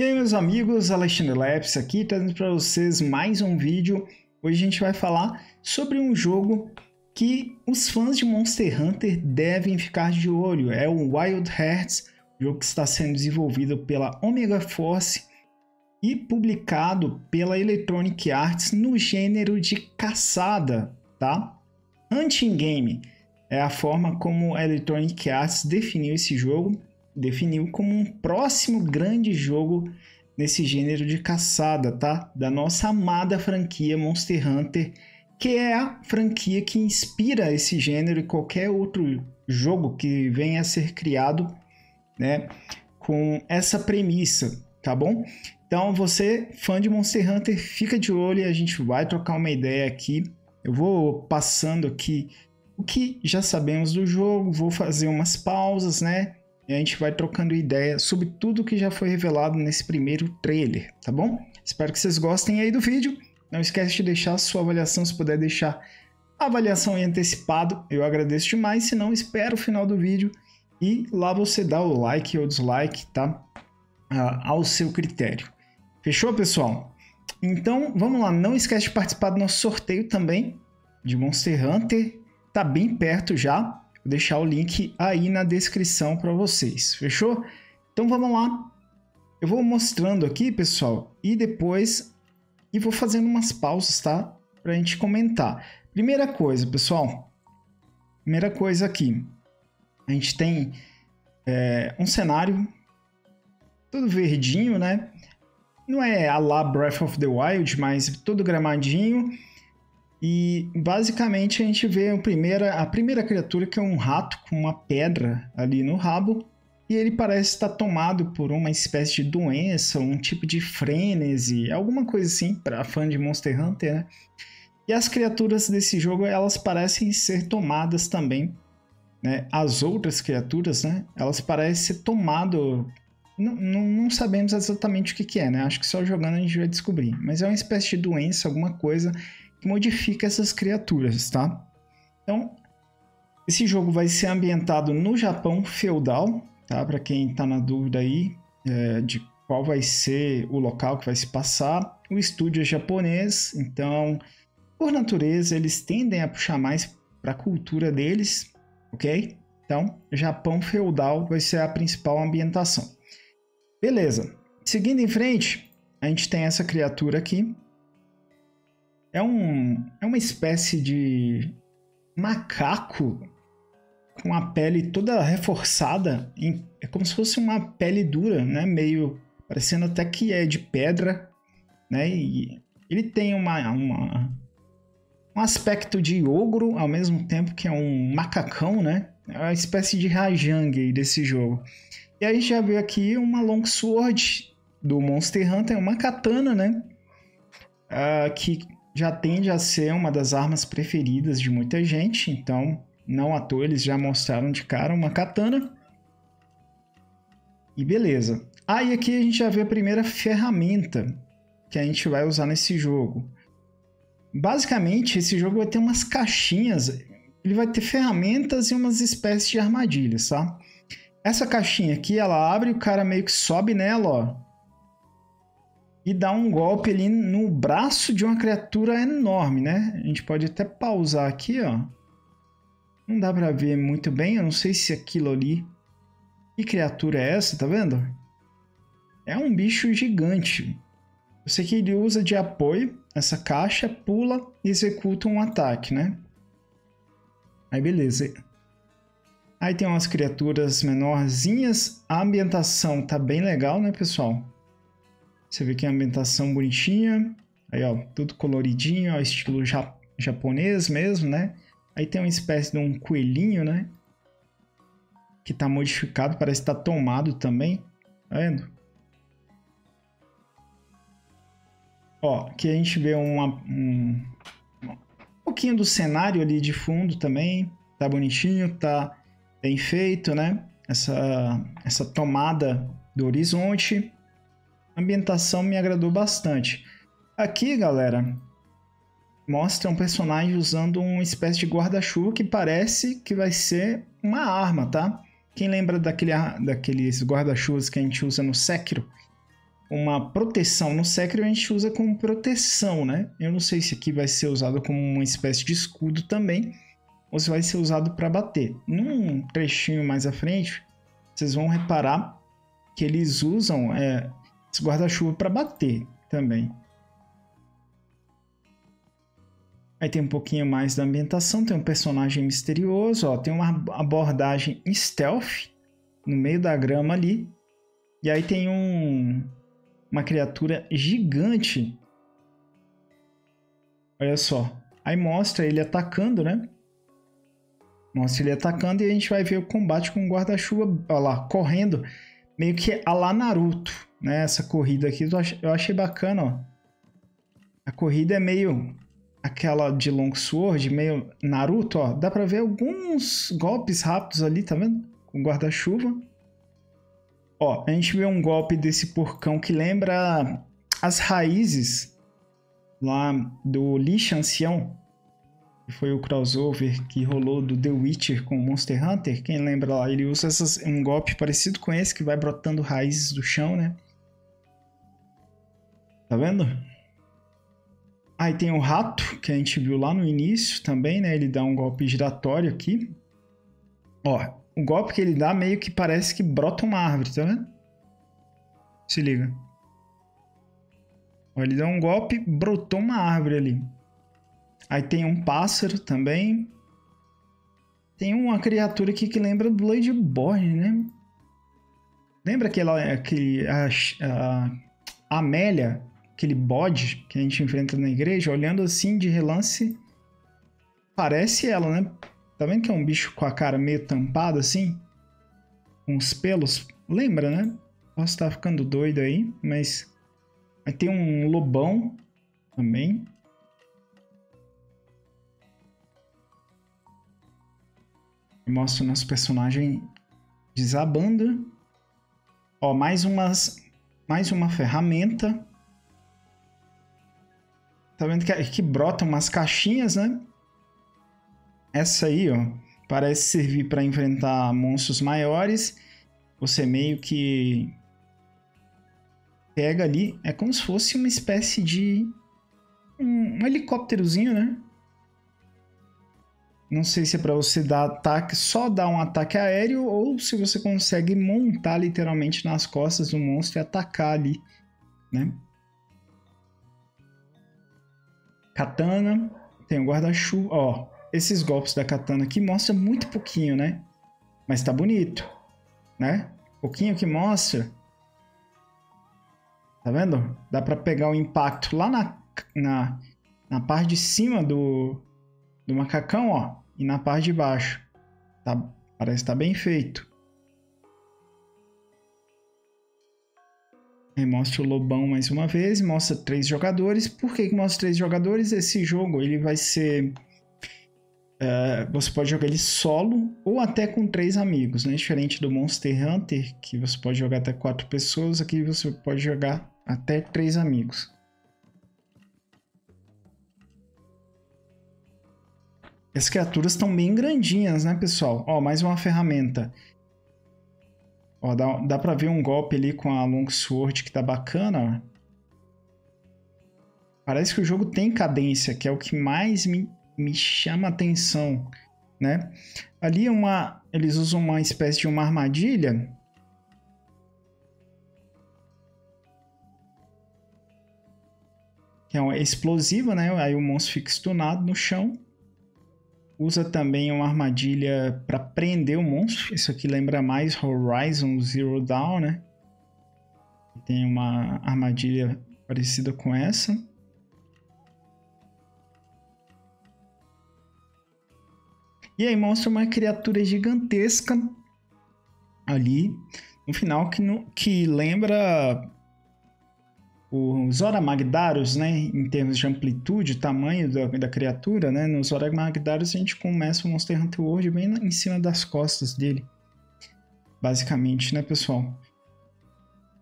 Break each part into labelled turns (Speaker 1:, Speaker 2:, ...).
Speaker 1: E aí meus amigos, Alexandre Leps aqui, trazendo para vocês mais um vídeo. Hoje a gente vai falar sobre um jogo que os fãs de Monster Hunter devem ficar de olho. É o Wild Hearts, jogo que está sendo desenvolvido pela Omega Force e publicado pela Electronic Arts no gênero de caçada, tá? Hunting Game é a forma como a Electronic Arts definiu esse jogo definiu como um próximo grande jogo nesse gênero de caçada, tá? Da nossa amada franquia Monster Hunter, que é a franquia que inspira esse gênero e qualquer outro jogo que venha a ser criado, né? Com essa premissa, tá bom? Então, você, fã de Monster Hunter, fica de olho e a gente vai trocar uma ideia aqui. Eu vou passando aqui o que já sabemos do jogo, vou fazer umas pausas, né? E a gente vai trocando ideia sobre tudo que já foi revelado nesse primeiro trailer, tá bom? Espero que vocês gostem aí do vídeo. Não esquece de deixar sua avaliação, se puder deixar a avaliação em antecipado, eu agradeço demais. Se não, espera o final do vídeo e lá você dá o like ou dislike, tá? Ah, ao seu critério. Fechou, pessoal? Então, vamos lá. Não esquece de participar do nosso sorteio também de Monster Hunter. Tá bem perto já. Vou deixar o link aí na descrição para vocês, fechou? Então vamos lá. Eu vou mostrando aqui, pessoal, e depois e vou fazendo umas pausas, tá? Para a gente comentar. Primeira coisa, pessoal. Primeira coisa aqui. A gente tem é, um cenário todo verdinho, né? Não é a la Breath of the Wild, mas todo gramadinho e basicamente a gente vê a primeira, a primeira criatura que é um rato com uma pedra ali no rabo. E ele parece estar tomado por uma espécie de doença, um tipo de frenesi, alguma coisa assim, para fã de Monster Hunter, né? E as criaturas desse jogo, elas parecem ser tomadas também, né? As outras criaturas, né? Elas parecem ser tomadas... Não, não, não, sabemos exatamente o que, que é, né? Acho que só jogando a gente vai descobrir. Mas é uma espécie de doença, alguma coisa que modifica essas criaturas, tá? Então, esse jogo vai ser ambientado no Japão feudal, tá? Para quem está na dúvida aí é, de qual vai ser o local que vai se passar. O estúdio é japonês, então, por natureza, eles tendem a puxar mais para a cultura deles, ok? Então, Japão feudal vai ser a principal ambientação. Beleza. Seguindo em frente, a gente tem essa criatura aqui, é, um, é uma espécie de macaco com a pele toda reforçada. Em, é como se fosse uma pele dura, né? Meio parecendo até que é de pedra, né? E ele tem uma, uma um aspecto de ogro ao mesmo tempo que é um macacão, né? É uma espécie de Rajang desse jogo. E a gente já viu aqui uma Longsword do Monster Hunter, uma katana, né? Uh, que já tende a ser uma das armas preferidas de muita gente, então não à toa eles já mostraram de cara uma katana. E beleza. Ah, aqui a gente já vê a primeira ferramenta que a gente vai usar nesse jogo. Basicamente, esse jogo vai ter umas caixinhas, ele vai ter ferramentas e umas espécies de armadilhas, tá? Essa caixinha aqui, ela abre e o cara meio que sobe nela, ó e dá um golpe ali no braço de uma criatura enorme, né? A gente pode até pausar aqui, ó. Não dá pra ver muito bem, eu não sei se aquilo ali... Que criatura é essa, tá vendo? É um bicho gigante. Eu sei que ele usa de apoio essa caixa, pula e executa um ataque, né? Aí beleza. Aí tem umas criaturas menorzinhas. A ambientação tá bem legal, né, pessoal? Você vê que a ambientação bonitinha. Aí, ó, tudo coloridinho, ó, estilo ja japonês mesmo, né? Aí tem uma espécie de um coelhinho, né? Que tá modificado, parece estar tá tomado também. Tá vendo? Ó, aqui a gente vê uma, um, um pouquinho do cenário ali de fundo também. Tá bonitinho, tá bem feito, né? Essa, essa tomada do horizonte. A ambientação me agradou bastante. Aqui, galera, mostra um personagem usando uma espécie de guarda-chuva que parece que vai ser uma arma, tá? Quem lembra daquele, daqueles guarda-chuvas que a gente usa no Sekiro? uma proteção. No Sekiro a gente usa como proteção, né? Eu não sei se aqui vai ser usado como uma espécie de escudo também, ou se vai ser usado para bater. Num trechinho mais à frente, vocês vão reparar que eles usam é, esse guarda-chuva para bater também. Aí tem um pouquinho mais da ambientação, tem um personagem misterioso, ó, tem uma abordagem stealth no meio da grama ali. E aí tem um uma criatura gigante. Olha só. Aí mostra ele atacando, né? Mostra ele atacando e a gente vai ver o combate com o guarda-chuva, lá, correndo. Meio que a lá Naruto, né? Essa corrida aqui eu achei bacana, ó. A corrida é meio aquela de Longsword, meio Naruto, ó. Dá pra ver alguns golpes rápidos ali, tá vendo? Com guarda-chuva. Ó, a gente vê um golpe desse porcão que lembra as raízes lá do Lich Ancião, foi o crossover que rolou do The Witcher com Monster Hunter. Quem lembra lá, ele usa essas, um golpe parecido com esse que vai brotando raízes do chão, né? Tá vendo? Aí tem o rato, que a gente viu lá no início também, né? Ele dá um golpe giratório aqui. Ó, o golpe que ele dá meio que parece que brota uma árvore, tá vendo? Se liga. Ó, ele dá um golpe, brotou uma árvore ali. Aí tem um pássaro também. Tem uma criatura aqui que lembra Bloodborne, né? Lembra aquela, aquele, a, a, a Amélia, aquele bode que a gente enfrenta na igreja? Olhando assim de relance, parece ela, né? Tá vendo que é um bicho com a cara meio tampada assim? Com os pelos? Lembra, né? Posso estar ficando doido aí, mas... Aí tem um lobão também. Mostra o nosso personagem desabando. Ó, mais umas... Mais uma ferramenta. Tá vendo que, que brota umas caixinhas, né? Essa aí, ó, parece servir para enfrentar monstros maiores. Você meio que pega ali, é como se fosse uma espécie de um, um helicópterozinho, né? Não sei se é para você dar ataque, só dar um ataque aéreo ou se você consegue montar literalmente nas costas do monstro e atacar ali, né? Katana, tem o guarda-chuva, ó, esses golpes da katana aqui mostra muito pouquinho, né? Mas tá bonito, né? Pouquinho que mostra. Tá vendo? Dá pra pegar o impacto lá na, na, na parte de cima do, do macacão, ó. E na parte de baixo. Tá, parece que tá bem feito. Aí mostra o lobão mais uma vez, mostra três jogadores. Por que, que mostra três jogadores? Esse jogo ele vai ser Uh, você pode jogar ele solo ou até com três amigos, né? Diferente do Monster Hunter, que você pode jogar até quatro pessoas, aqui você pode jogar até três amigos. As criaturas estão bem grandinhas, né, pessoal? Ó, mais uma ferramenta. Ó, dá, dá pra ver um golpe ali com a Longsword que tá bacana, ó. Parece que o jogo tem cadência, que é o que mais me me chama atenção, né? Ali é uma, eles usam uma espécie de uma armadilha que é uma explosiva, né? Aí o monstro fica stunado no chão. Usa também uma armadilha para prender o monstro. Isso aqui lembra mais Horizon Zero Dawn, né? Tem uma armadilha parecida com essa. E aí mostra uma criatura gigantesca ali no final que, no, que lembra os Zora Magdaros, né, em termos de amplitude, tamanho da, da criatura, né, nos Zora Magdaros a gente começa o Monster Hunter World bem em cima das costas dele, basicamente, né, pessoal?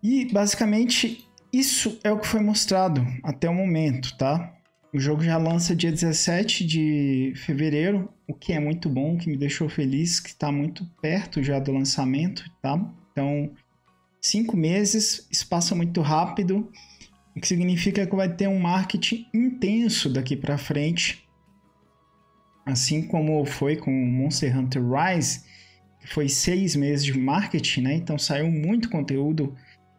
Speaker 1: E, basicamente, isso é o que foi mostrado até o momento, tá? O jogo já lança dia 17 de fevereiro, o que é muito bom, que me deixou feliz, que está muito perto já do lançamento, tá? Então, cinco meses, passa muito rápido, o que significa que vai ter um marketing intenso daqui para frente, assim como foi com Monster Hunter Rise, que foi seis meses de marketing, né? Então saiu muito conteúdo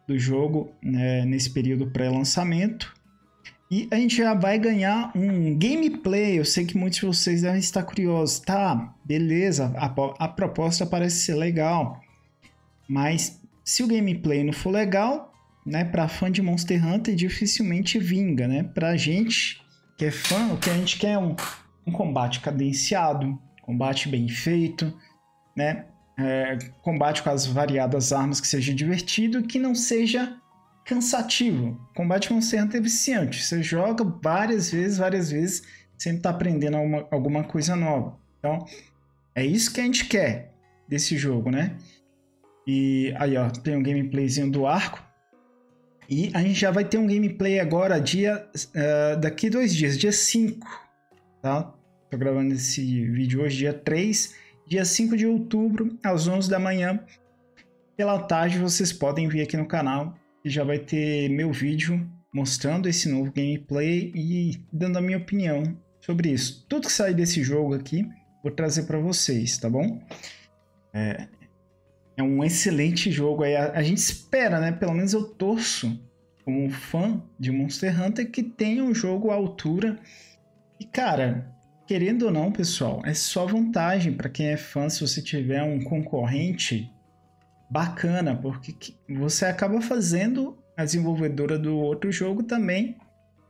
Speaker 1: do jogo né, nesse período pré-lançamento. E a gente já vai ganhar um gameplay. Eu sei que muitos de vocês devem estar curiosos. Tá, beleza, a, a proposta parece ser legal. Mas se o gameplay não for legal, né, para fã de Monster Hunter dificilmente vinga, né? Pra gente que é fã, o que a gente quer é um, um combate cadenciado, combate bem feito, né? É, combate com as variadas armas que seja divertido e que não seja cansativo. Combate Monster Hunter é viciante. Você joga várias vezes, várias vezes, sempre tá aprendendo alguma, alguma coisa nova. Então, é isso que a gente quer desse jogo, né? E aí, ó, tem um gameplayzinho do arco. E a gente já vai ter um gameplay agora, dia, uh, daqui dois dias, dia 5, tá? Tô gravando esse vídeo hoje, dia 3, dia 5 de outubro, às 11 da manhã. Pela tarde, vocês podem vir aqui no canal e já vai ter meu vídeo mostrando esse novo gameplay e dando a minha opinião sobre isso. Tudo que sair desse jogo aqui, vou trazer para vocês, tá bom? É, é um excelente jogo aí. A, a, gente espera, né? Pelo menos eu torço como fã de Monster Hunter que tenha um jogo à altura. E cara, querendo ou não, pessoal, é só vantagem para quem é fã se você tiver um concorrente bacana, porque você acaba fazendo a desenvolvedora do outro jogo também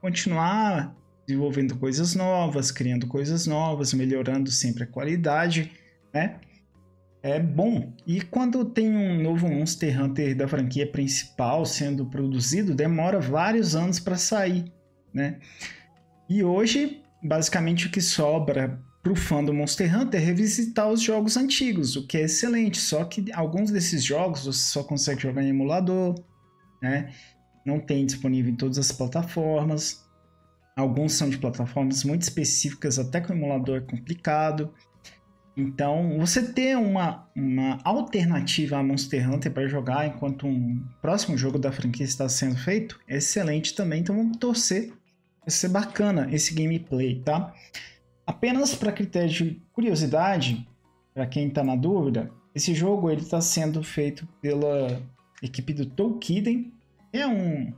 Speaker 1: continuar desenvolvendo coisas novas, criando coisas novas, melhorando sempre a qualidade, né? É bom. E quando tem um novo Monster Hunter da franquia principal sendo produzido, demora vários anos para sair, né? E hoje, basicamente o que sobra para o fã do Monster Hunter revisitar os jogos antigos, o que é excelente. Só que alguns desses jogos você só consegue jogar em emulador, né? Não tem disponível em todas as plataformas. Alguns são de plataformas muito específicas, até com o emulador é complicado. Então, você ter uma, uma alternativa a Monster Hunter para jogar enquanto um próximo jogo da franquia está sendo feito é excelente também. Então, vamos torcer. Vai ser bacana esse gameplay, tá? Apenas para critério de curiosidade, para quem está na dúvida, esse jogo ele está sendo feito pela equipe do Tolkien. É um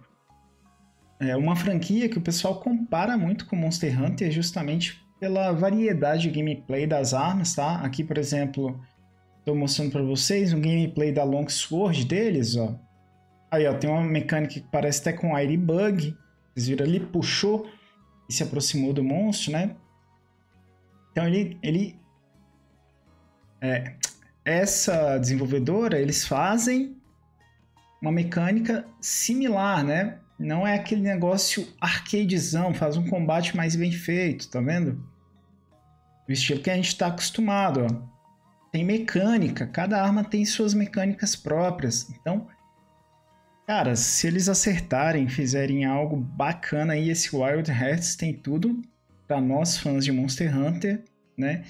Speaker 1: é uma franquia que o pessoal compara muito com Monster Hunter justamente pela variedade de gameplay das armas, tá? Aqui, por exemplo, estou mostrando para vocês um gameplay da Long Sword deles, ó. Aí, ó, tem uma mecânica que parece até com Air Bug. Vocês viram ali, puxou e se aproximou do monstro, né? Então ele, ele é, essa desenvolvedora eles fazem uma mecânica similar, né? Não é aquele negócio arcadezão, faz um combate mais bem feito, tá vendo? O estilo que a gente está acostumado, ó. Tem mecânica, cada arma tem suas mecânicas próprias. Então, cara, se eles acertarem, fizerem algo bacana aí, esse Wild Hearts tem tudo para nós fãs de Monster Hunter, né?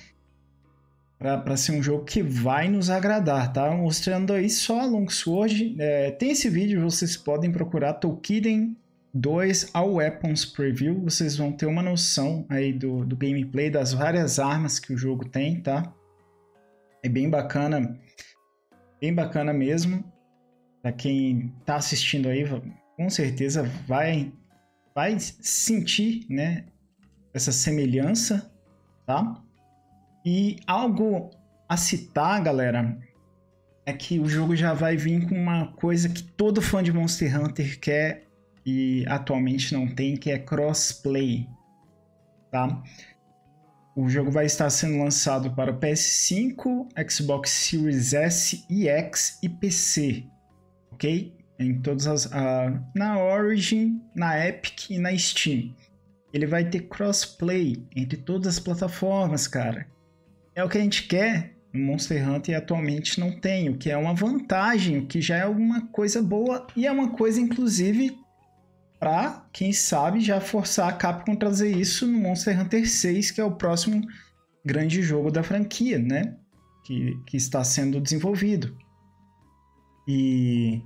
Speaker 1: Para ser um jogo que vai nos agradar, tá? Mostrando aí só a Longsword. É, tem esse vídeo, vocês podem procurar Tolkien 2 All Weapons Preview. Vocês vão ter uma noção aí do, do gameplay, das várias armas que o jogo tem, tá? É bem bacana, bem bacana mesmo. Para quem tá assistindo aí, com certeza vai, vai sentir, né? essa semelhança, tá? E algo a citar, galera, é que o jogo já vai vir com uma coisa que todo fã de Monster Hunter quer e atualmente não tem, que é crossplay, tá? O jogo vai estar sendo lançado para PS5, Xbox Series S e X e PC, ok? Em todas as uh, na Origin, na Epic e na Steam ele vai ter crossplay entre todas as plataformas, cara. É o que a gente quer no Monster Hunter e atualmente não tem, o que é uma vantagem, o que já é alguma coisa boa e é uma coisa, inclusive, para quem sabe já forçar a Capcom trazer isso no Monster Hunter 6, que é o próximo grande jogo da franquia, né? Que, que está sendo desenvolvido. E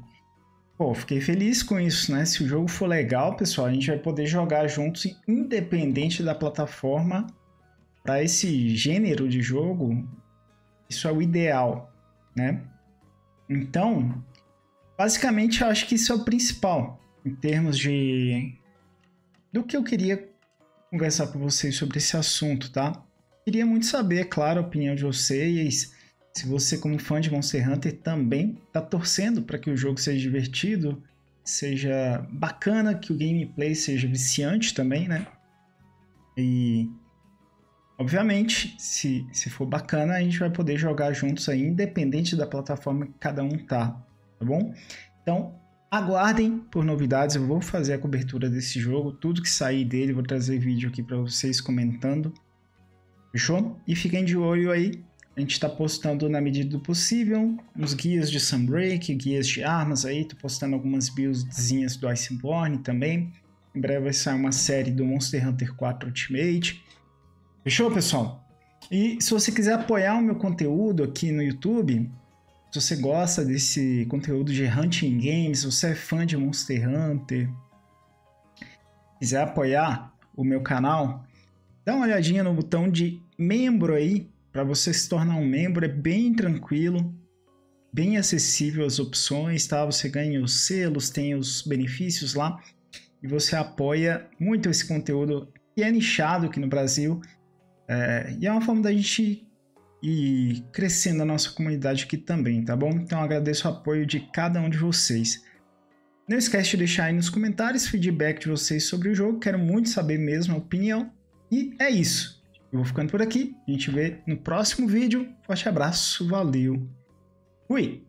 Speaker 1: Pô, fiquei feliz com isso, né? Se o jogo for legal, pessoal, a gente vai poder jogar juntos, independente da plataforma. Para esse gênero de jogo, isso é o ideal, né? Então, basicamente, eu acho que isso é o principal em termos de do que eu queria conversar com vocês sobre esse assunto, tá? Queria muito saber, claro, a opinião de vocês se você, como fã de Monster Hunter, também está torcendo para que o jogo seja divertido, seja bacana, que o gameplay seja viciante também, né? E, obviamente, se, se for bacana, a gente vai poder jogar juntos aí, independente da plataforma que cada um tá, tá bom? Então, aguardem por novidades, eu vou fazer a cobertura desse jogo, tudo que sair dele, vou trazer vídeo aqui para vocês comentando. Fechou? E fiquem de olho aí a gente está postando na medida do possível uns guias de Sunbreak, guias de armas aí, tô postando algumas buildzinhas do Iceborne também. Em breve vai sair uma série do Monster Hunter 4 Ultimate. Fechou, pessoal? E se você quiser apoiar o meu conteúdo aqui no YouTube, se você gosta desse conteúdo de Hunting Games, você é fã de Monster Hunter, quiser apoiar o meu canal, dá uma olhadinha no botão de membro aí para você se tornar um membro é bem tranquilo, bem acessível as opções, tá? Você ganha os selos, tem os benefícios lá e você apoia muito esse conteúdo que é nichado aqui no Brasil. É, e é uma forma da gente ir crescendo a nossa comunidade aqui também, tá bom? Então agradeço o apoio de cada um de vocês. Não esquece de deixar aí nos comentários feedback de vocês sobre o jogo, quero muito saber mesmo a opinião. E é isso. Eu vou ficando por aqui. A gente vê no próximo vídeo. Forte abraço, valeu. Fui!